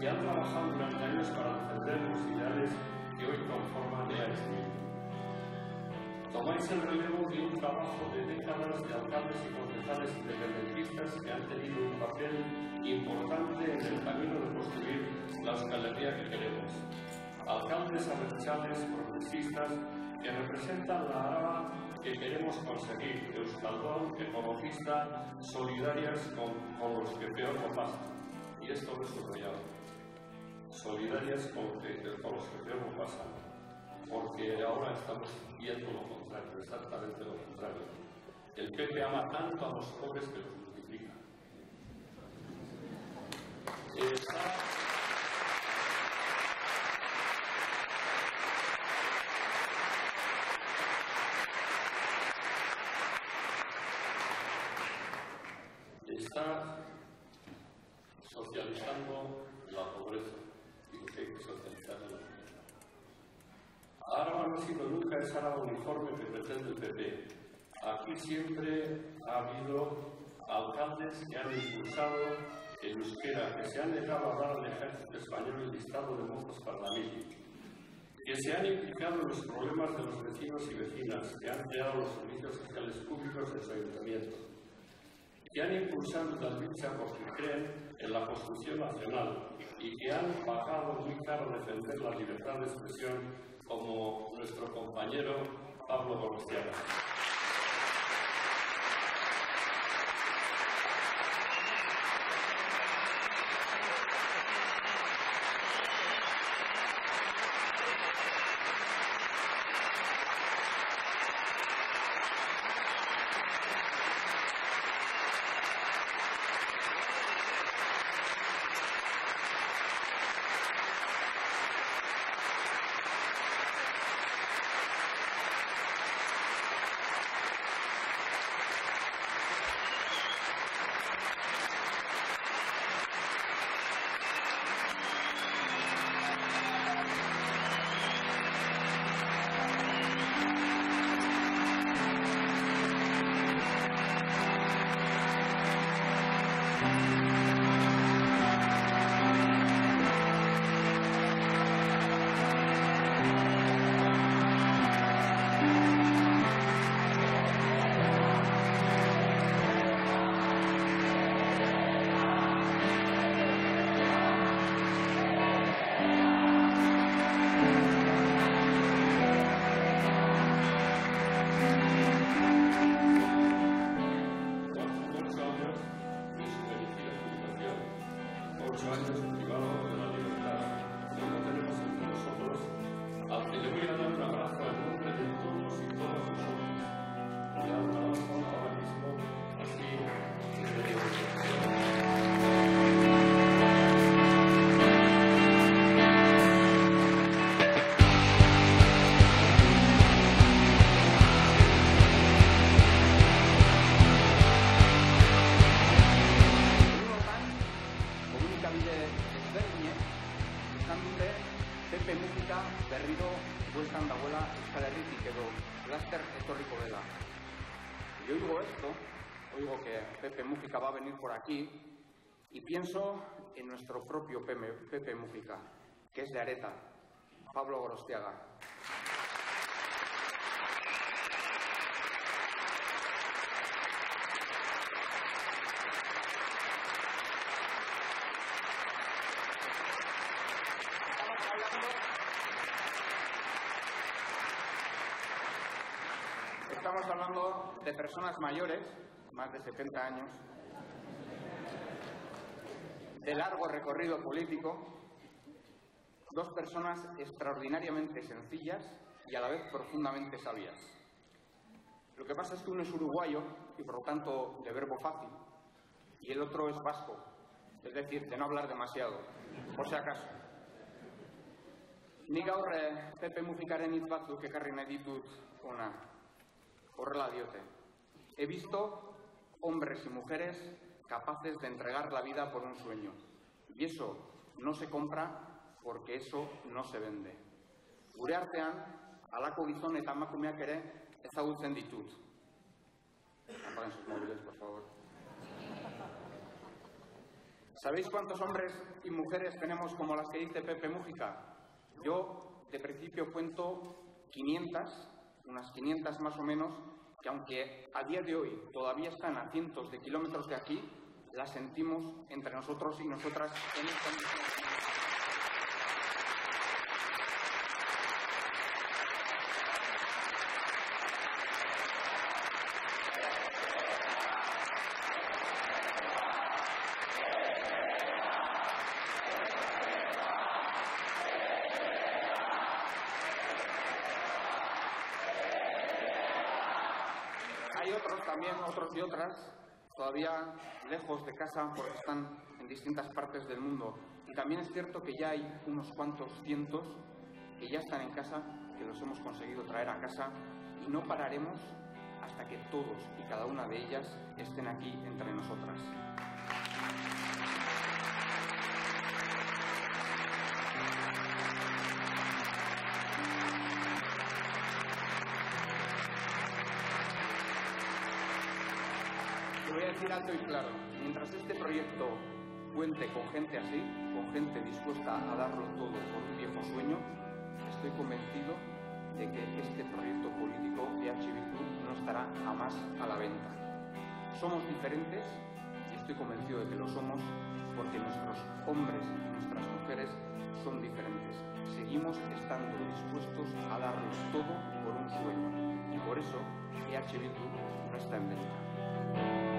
que han trabajado durante años para defender los ideales que hoy conforman EASM. Tomáis el relevo de un trabajo de décadas de alcaldes y concejales independentistas que han tenido un papel importante en el camino de construir la Euskal que queremos. Alcaldes arrechales, progresistas, que representan la Araba que queremos conseguir, Euskaldón, ecologista, solidarias con, con los que peor lo pasan. Y esto lo he subrayado. Solidarias con, con los que peor lo pasan. Porque ahora estamos viendo lo contrario, exactamente lo contrario. El PP ama tanto a los pobres que los multiplica. Está socializando la pobreza y lo que hay que socializar la pobreza. Ahora no ha sido nunca esa arma uniforme que pretende el PP. Aquí siempre ha habido alcaldes que han impulsado el euskera, que se han dejado hablar al ejército español el listado de mozos para la mili, que se han implicado en los problemas de los vecinos y vecinas, que han creado los servicios sociales públicos en su ayuntamiento que han impulsado la lucha porque creen en la construcción nacional y que han pagado muy caro defender la libertad de expresión como nuestro compañero Pablo 주안에서 우리가 Gorostiaga. y pienso en nuestro propio Pepe Mújica, que es de Areta, Pablo Gorostiaga. Estamos hablando de personas mayores, más de 70 años, de largo recorrido político, dos personas extraordinariamente sencillas y a la vez profundamente sabias. Lo que pasa es que uno es uruguayo y por lo tanto de verbo fácil y el otro es vasco, es decir, de no hablar demasiado, por si acaso. Ni gaur eh, Pepe musikaren hitz batzuk ekarri ona. Horrela diote. He visto hombres y mujeres capaces de entregar la vida por un sueño. Y eso no se compra porque eso no se vende. Gure artean, alako gizon eta emakumeak ere ezagutzen ditut. Apaguen sus móviles, por favor. ¿Sabéis cuántos hombres y mujeres tenemos como las que dice Pepe Mújica? Yo, de principio, cuento 500, unas 500 más o menos, que aunque a día de hoy todavía están a cientos de kilómetros de aquí, las sentimos entre nosotros y nosotras en esta misma Hay también, otros y otras, todavía lejos de casa porque están en distintas partes del mundo. Y también es cierto que ya hay unos cuantos cientos que ya están en casa, que los hemos conseguido traer a casa y no pararemos hasta que todos y cada una de ellas estén aquí entre nosotras. Decir alto y claro, mientras este proyecto cuente con gente así, con gente dispuesta a darlo todo por un viejo sueño, estoy convencido de que este proyecto político de H. no estará jamás a la venta. Somos diferentes y estoy convencido de que lo somos porque nuestros hombres y nuestras mujeres son diferentes. Seguimos estando dispuestos a darlo todo por un sueño y por eso EH Bildu no está en venta.